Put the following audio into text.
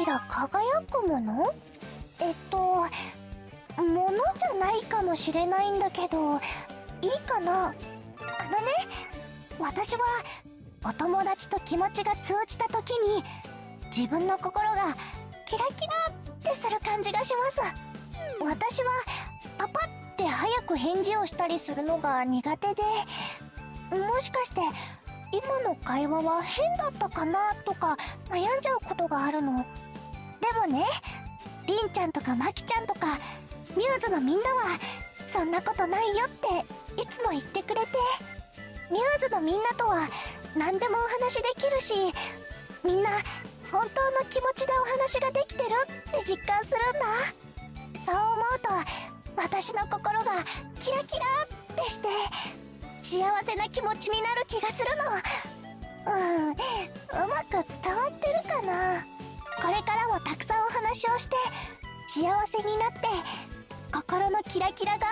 キラ輝くもの？えっとものじゃないかもしれないんだけどいいかな？あのね私はお友達と気持ちが通じた時に自分の心がキラキラってする感じがします。私はパパって早く返事をしたりするのが苦手でもしかして今の会話は変だったかなとか悩んじゃうことがあるの？でもねりんちゃんとかまきちゃんとかミューズのみんなはそんなことないよっていつも言ってくれて。ミューズのみんなとは何でもお話できるしみんな本当の気持ちでお話ができてるって実感するんだ。そう思うと私の心がキラキラってして幸せな気持ちになる気がするのうんうまく伝わってるかなさんお話をして幸せになって心のキラキラが